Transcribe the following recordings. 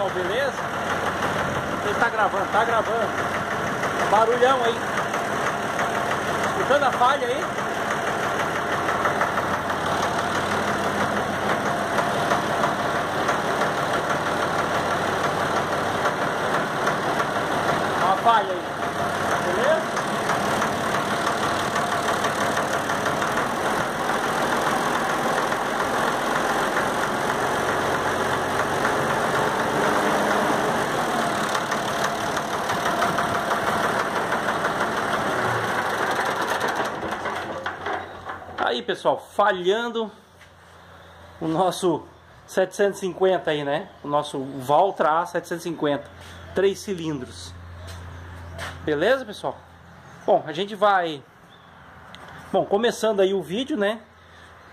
pessoal, beleza? Ele tá gravando, tá gravando. Barulhão aí. Escutando a falha aí? Uma falha aí. Beleza? Aí pessoal, falhando o nosso 750 aí, né? O nosso Valtra A 750, três cilindros. Beleza, pessoal? Bom, a gente vai Bom, começando aí o vídeo, né?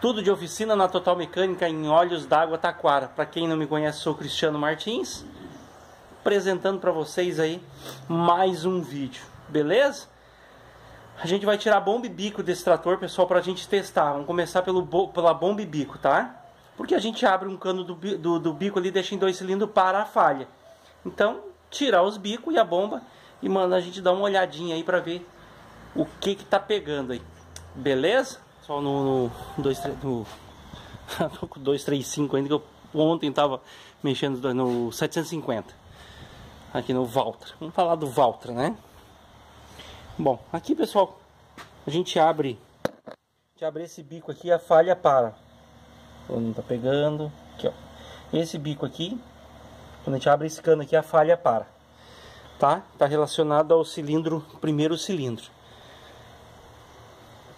Tudo de oficina na Total Mecânica em óleos d'água Taquara. Para quem não me conhece, sou Cristiano Martins, apresentando para vocês aí mais um vídeo. Beleza? A gente vai tirar bomba e bico desse trator, pessoal, para a gente testar. Vamos começar pelo, pela bomba e bico, tá? Porque a gente abre um cano do, do, do bico ali, deixa em dois cilindros para a falha. Então, tirar os bicos e a bomba e manda a gente dar uma olhadinha aí para ver o que que tá pegando aí. Beleza? Só no, no, 2, no, com 235 ainda, que eu ontem tava mexendo no 750. Aqui no Valtra. Vamos falar do Valtra, né? Bom, aqui pessoal, a gente abre, a gente abre esse bico aqui, a falha para. Quando não tá pegando, aqui ó. Esse bico aqui, quando a gente abre esse cano aqui, a falha para. Tá? Tá relacionado ao cilindro, primeiro cilindro.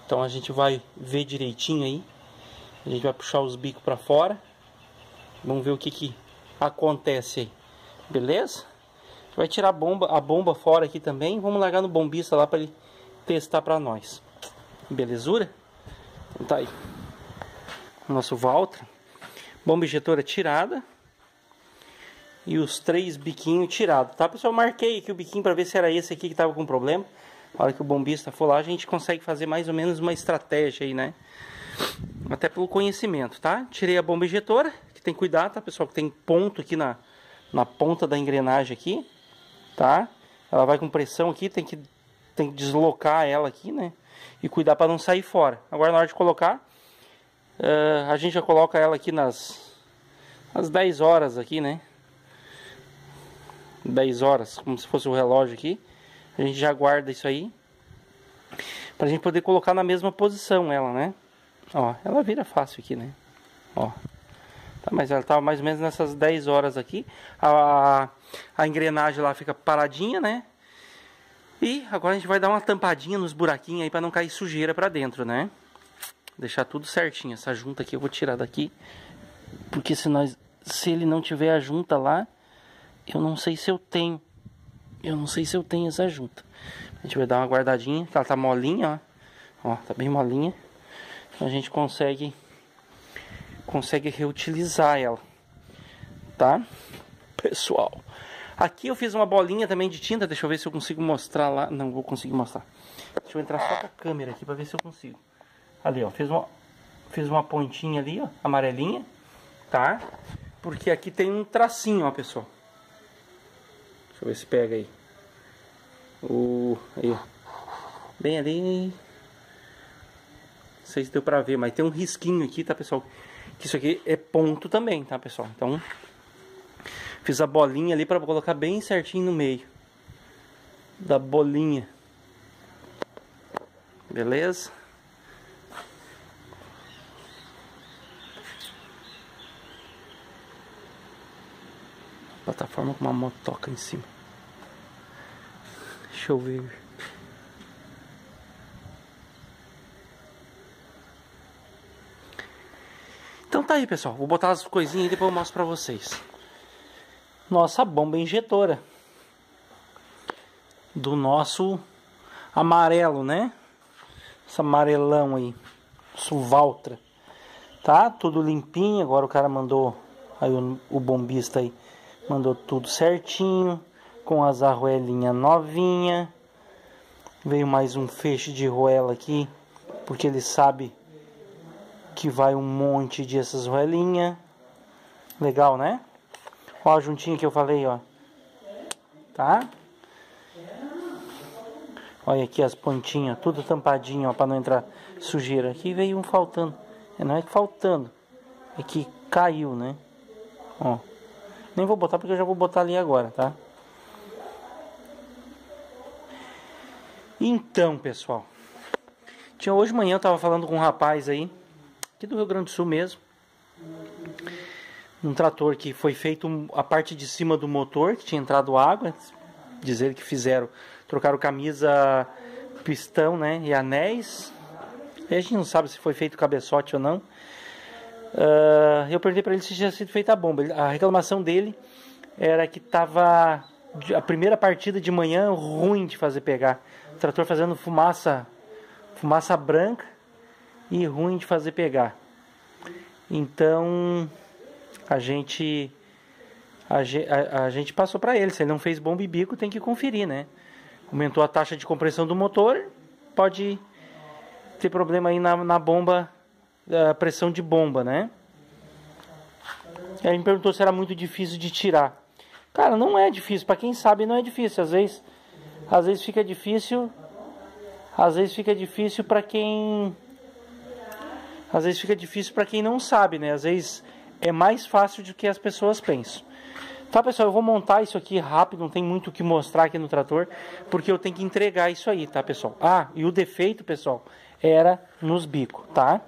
Então a gente vai ver direitinho aí. A gente vai puxar os bicos para fora. Vamos ver o que que acontece aí. Beleza? Vai tirar a bomba, a bomba fora aqui também. Vamos largar no bombista lá para ele testar para nós. Belezura? Então tá aí. Nosso Valtra. Bomba injetora tirada. E os três biquinhos tirados, tá pessoal? Marquei aqui o biquinho para ver se era esse aqui que tava com problema. Na hora que o bombista for lá, a gente consegue fazer mais ou menos uma estratégia aí, né? Até pelo conhecimento, tá? Tirei a bomba injetora, que tem que cuidar, tá pessoal? Que tem ponto aqui na, na ponta da engrenagem aqui tá? Ela vai com pressão aqui, tem que, tem que deslocar ela aqui, né? E cuidar para não sair fora. Agora na hora de colocar, uh, a gente já coloca ela aqui nas, nas 10 horas aqui, né? 10 horas, como se fosse o relógio aqui. A gente já guarda isso aí. Pra gente poder colocar na mesma posição ela, né? Ó, ela vira fácil aqui, né? Ó. Tá, mas ela tá mais ou menos nessas 10 horas aqui. A, a engrenagem lá fica paradinha, né? E agora a gente vai dar uma tampadinha nos buraquinhos aí para não cair sujeira para dentro, né? Deixar tudo certinho. Essa junta aqui eu vou tirar daqui. Porque se, nós, se ele não tiver a junta lá, eu não sei se eu tenho. Eu não sei se eu tenho essa junta. A gente vai dar uma guardadinha, ela tá molinha, ó. Ó, tá bem molinha. Então a gente consegue consegue reutilizar ela, tá? Pessoal, aqui eu fiz uma bolinha também de tinta, deixa eu ver se eu consigo mostrar lá, não vou conseguir mostrar. Deixa eu entrar só com a câmera aqui para ver se eu consigo. Ali, ó, fiz uma, fiz uma pontinha ali, ó, amarelinha, tá? Porque aqui tem um tracinho, ó, pessoal. Deixa eu ver se pega aí. O, aí. Bem ali. Não sei se deu pra ver, mas tem um risquinho aqui, tá, pessoal? Que isso aqui é ponto também, tá, pessoal? Então, fiz a bolinha ali para colocar bem certinho no meio da bolinha. Beleza? Plataforma com uma motoca em cima. Deixa eu ver. Então tá aí, pessoal. Vou botar as coisinhas e depois eu mostro pra vocês. Nossa bomba injetora. Do nosso amarelo, né? Esse amarelão aí. Suvaltra. Tá? Tudo limpinho. Agora o cara mandou... Aí o, o bombista aí mandou tudo certinho. Com as arruelinhas novinha. Veio mais um feixe de roela aqui. Porque ele sabe que vai um monte de essas roelinhas. Legal, né? Ó, a juntinha que eu falei, ó. Tá? Olha aqui as pontinhas, tudo tampadinho, ó, pra não entrar sujeira. Aqui veio um faltando. É, não é que faltando, é que caiu, né? Ó. Nem vou botar porque eu já vou botar ali agora, tá? Então, pessoal. Tinha hoje manhã eu tava falando com um rapaz aí, aqui do Rio Grande do Sul mesmo. Um trator que foi feito a parte de cima do motor, que tinha entrado água. Dizer que fizeram, trocaram camisa, pistão, né? E anéis. E a gente não sabe se foi feito cabeçote ou não. Uh, eu perguntei para ele se tinha sido feita a bomba. A reclamação dele era que tava a primeira partida de manhã ruim de fazer pegar. O trator fazendo fumaça fumaça branca e ruim de fazer pegar. Então a gente a, a, a gente passou para ele, se ele não fez bomba e bico, tem que conferir, né? Aumentou a taxa de compressão do motor, pode ter problema aí na, na bomba, a pressão de bomba, né? Aí me perguntou se era muito difícil de tirar. Cara, não é difícil, para quem sabe não é difícil, às vezes às vezes fica difícil às vezes fica difícil para quem às vezes fica difícil para quem não sabe, né? Às vezes é mais fácil do que as pessoas pensam. Tá, pessoal, eu vou montar isso aqui rápido, não tem muito o que mostrar aqui no trator, porque eu tenho que entregar isso aí, tá, pessoal? Ah, e o defeito, pessoal, era nos bicos, tá?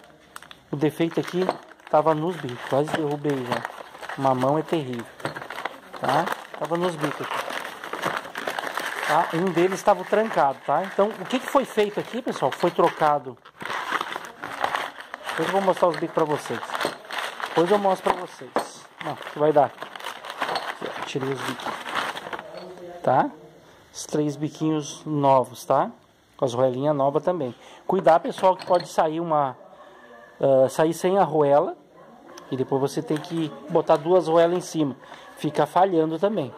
O defeito aqui tava nos bicos, quase derrubei já. Uma mão é terrível, tá? Tava nos bicos aqui. Tá? Um deles estava trancado, tá? Então, o que, que foi feito aqui, pessoal? Foi trocado. Depois eu vou mostrar os bicos para vocês. Depois eu mostro para vocês. Não, que vai dar. Aqui, tirei os bicos. Tá? Os três biquinhos novos, tá? Com as roelinhas novas também. Cuidar, pessoal, que pode sair uma... Uh, sair sem a roela. E depois você tem que botar duas roelas em cima. Fica falhando também.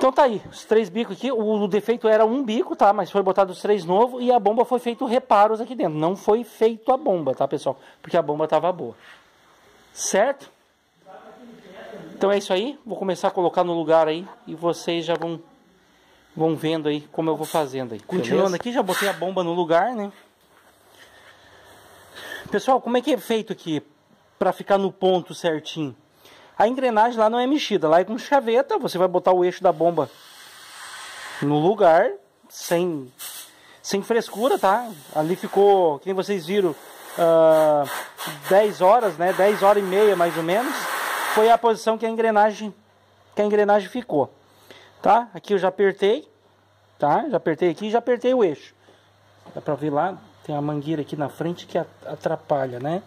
Então tá aí, os três bicos aqui, o, defeito era um bico, tá? Mas foi botado os três novos e a bomba foi feito reparos aqui dentro. Não foi feito a bomba, tá, pessoal? Porque a bomba tava boa. Certo? Então é isso aí, vou começar a colocar no lugar aí e vocês já vão vão vendo aí como eu vou fazendo aí. Continuando aqui, já botei a bomba no lugar, né? Pessoal, como é que é feito aqui para ficar no ponto certinho? A engrenagem lá não é mexida, lá é com chaveta, você vai botar o eixo da bomba no lugar, sem, sem frescura, tá? Ali ficou, quem vocês viram, uh, ah, 10 horas, né? 10 horas e meia mais ou menos. Foi a posição que a engrenagem, que a engrenagem ficou. Tá? Aqui eu já apertei, tá? Já apertei aqui já apertei o eixo. Dá pra ver lá, tem a mangueira aqui na frente que atrapalha, né?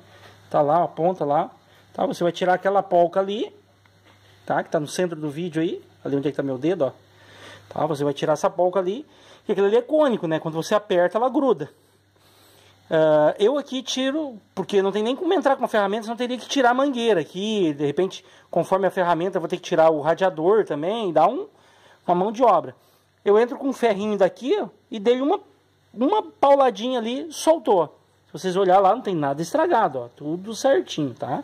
Tá lá, a ponta lá. Tá? Você vai tirar aquela polca ali, tá? Que tá no centro do vídeo aí, ali onde é que tá meu dedo, ó. Tá? Você vai tirar essa polca ali, e aquilo ali é cônico, né? Quando você aperta, ela gruda. Uh, eu aqui tiro, porque não tem nem como entrar com uma ferramenta, não teria que tirar a mangueira aqui, de repente, conforme a ferramenta, vou ter que tirar o radiador também, dar um, uma mão de obra. Eu entro com um ferrinho daqui ó, e dei uma, uma pauladinha ali, soltou. Se vocês olhar lá, não tem nada estragado, ó, tudo certinho, tá?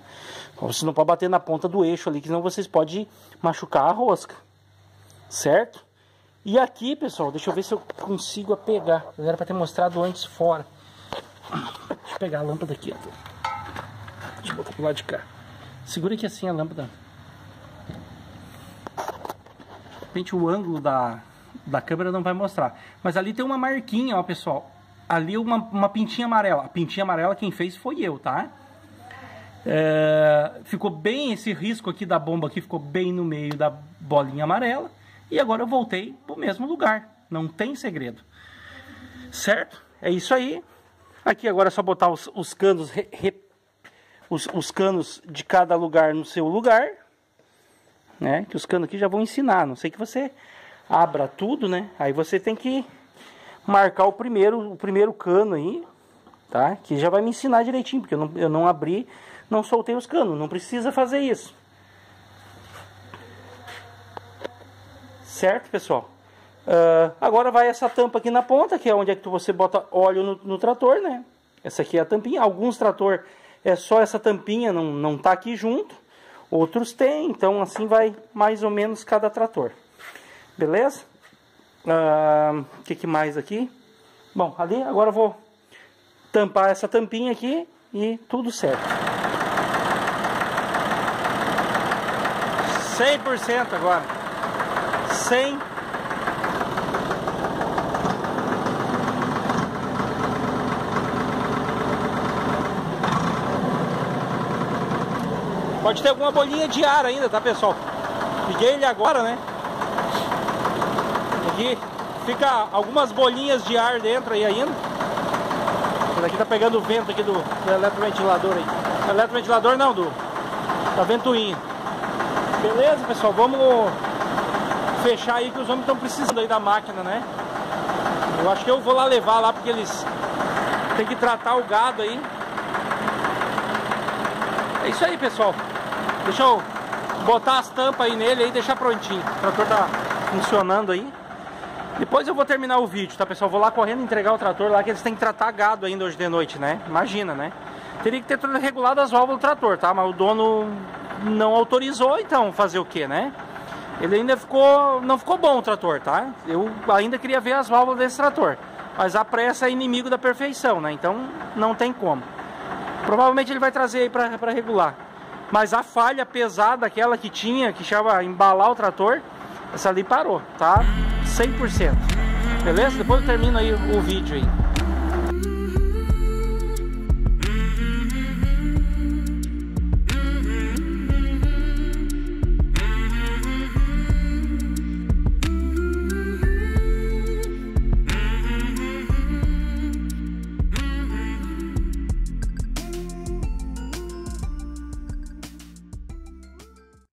Você não pode bater na ponta do eixo ali, que senão vocês podem machucar a rosca, certo? E aqui, pessoal, deixa eu ver se eu consigo pegar. Eu era para ter mostrado antes fora. Deixa eu pegar a lâmpada aqui. Deixa eu botar pro lado de cá. Segura aqui assim a lâmpada. De repente o ângulo da, da câmera não vai mostrar. Mas ali tem uma marquinha, ó, pessoal ali uma, uma pintinha amarela. A pintinha amarela quem fez foi eu, tá? É, ficou bem esse risco aqui da bomba aqui, ficou bem no meio da bolinha amarela. E agora eu voltei pro mesmo lugar. Não tem segredo. Certo? É isso aí. Aqui agora é só botar os, os canos re, re, os, os canos de cada lugar no seu lugar. Né? Que os canos aqui já vão ensinar. Não sei que você abra tudo, né? Aí você tem que marcar o primeiro, o primeiro cano aí, tá? Que já vai me ensinar direitinho, porque eu não, eu não abri, não soltei os canos, não precisa fazer isso. Certo, pessoal? Uh, agora vai essa tampa aqui na ponta, que é onde é que você bota óleo no, no trator, né? Essa aqui é a tampinha. Alguns trator é só essa tampinha, não, não tá aqui junto. outros têm, então assim vai mais ou menos cada trator. Beleza? O ah, que, que mais aqui? Bom, ali agora eu vou tampar essa tampinha aqui e tudo certo. 100% agora. 100 Pode ter alguma bolinha de ar ainda, tá pessoal? Liguei ele agora, né? Aqui fica algumas bolinhas de ar dentro aí ainda. Esse daqui tá pegando o vento aqui do, do eletroventilador aí. Do eletroventilador não, do da ventoinha. Beleza, pessoal? Vamos fechar aí que os homens estão precisando aí da máquina, né? Eu acho que eu vou lá levar lá porque eles têm que tratar o gado aí. É isso aí, pessoal. Deixa eu botar as tampas aí nele e deixar prontinho. O trator tá funcionando aí. Depois eu vou terminar o vídeo, tá pessoal? Vou lá correndo entregar o trator lá que eles têm que tratar gado ainda hoje de noite, né? Imagina, né? Teria que ter tudo regulado as válvulas do trator, tá? Mas o dono não autorizou, então fazer o que, né? Ele ainda ficou, não ficou bom o trator, tá? Eu ainda queria ver as válvulas desse trator. Mas a pressa é inimigo da perfeição, né? Então não tem como. Provavelmente ele vai trazer aí pra regular. Mas a falha pesada, aquela que tinha, que chama embalar o trator, essa ali parou, tá? 100%. Beleza? Depois eu termino aí o vídeo aí.